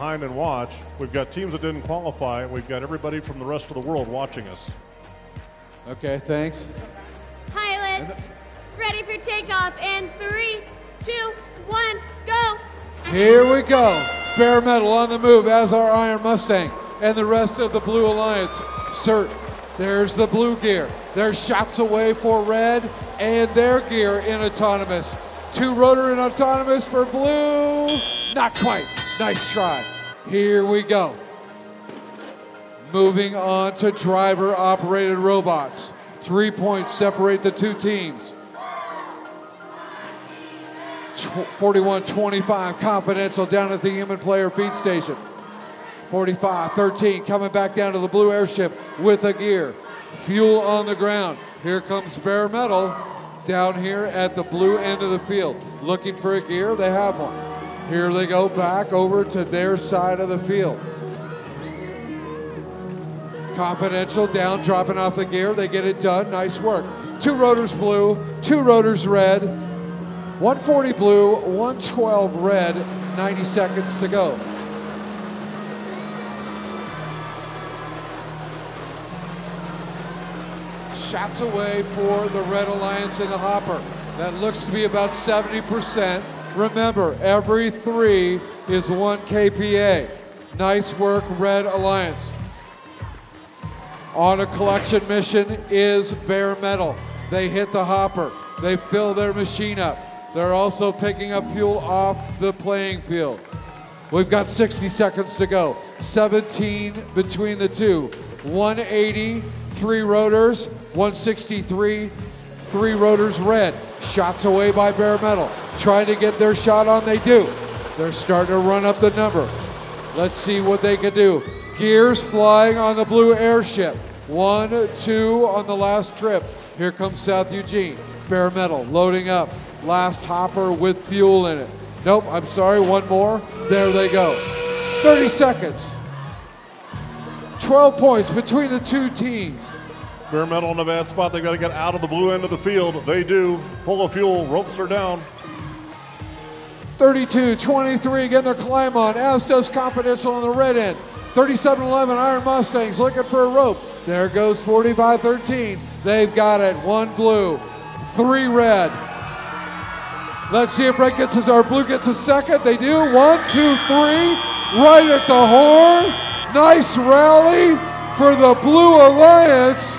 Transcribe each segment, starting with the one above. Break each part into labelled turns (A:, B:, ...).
A: behind and watch. We've got teams that didn't qualify. We've got everybody from the rest of the world watching us.
B: Okay, thanks.
C: Pilots, ready for takeoff in three, two, one, go.
B: Here we go. Bear Metal on the move as our Iron Mustang and the rest of the Blue Alliance. Cert, there's the blue gear. There's shots away for red and their gear in autonomous. Two rotor in autonomous for blue. Not quite. Nice try. Here we go. Moving on to driver operated robots. Three points separate the two teams. 41 25 confidential down at the human player feed station 45 13 coming back down to the blue airship with a gear fuel on the ground here comes Bear Metal down here at the blue end of the field looking for a gear they have one here they go back over to their side of the field confidential down dropping off the gear they get it done nice work two rotors blue two rotors red 140 blue, 112 red, 90 seconds to go. Shots away for the Red Alliance in the hopper. That looks to be about 70%. Remember, every three is one KPA. Nice work, Red Alliance. On a collection mission is Bear Metal. They hit the hopper. They fill their machine up. They're also picking up fuel off the playing field. We've got 60 seconds to go. 17 between the two. 180, three rotors, 163, three rotors red. Shots away by Bear Metal. Trying to get their shot on, they do. They're starting to run up the number. Let's see what they can do. Gears flying on the blue airship. One, two on the last trip. Here comes South Eugene. Bear Metal loading up last hopper with fuel in it. Nope, I'm sorry, one more. There they go. 30 seconds. 12 points between the two teams.
A: Bear Metal in a bad spot. They've got to get out of the blue end of the field. They do. Full of fuel. Ropes are down.
B: 32 23 getting their climb on, as does Confidential on the red end. 37 11 Iron Mustangs looking for a rope. There goes 45 13. They've got it. One blue, three red. Let's see if red gets his, our blue gets a second. They do. One, two, three. Right at the horn. Nice rally for the Blue Alliance.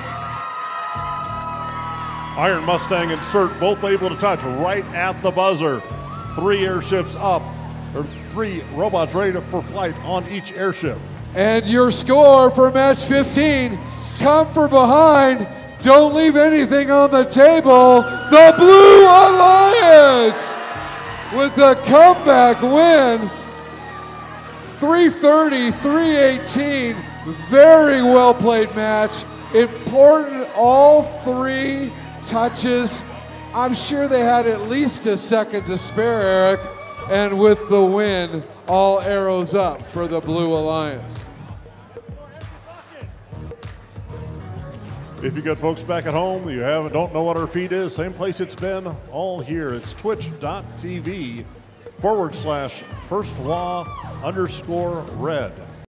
A: Iron Mustang and Cert both able to touch right at the buzzer. Three airships up, or three robots ready for flight on each airship.
B: And your score for match 15 come from behind. Don't leave anything on the table. The Blue Alliance with the comeback win. 330, 318. Very well played match. Important, all three touches. I'm sure they had at least a second to spare, Eric. And with the win, all arrows up for the Blue Alliance.
A: If you got folks back at home, you have don't know what our feed is, same place it's been all here. It's twitch.tv forward slash first law underscore red.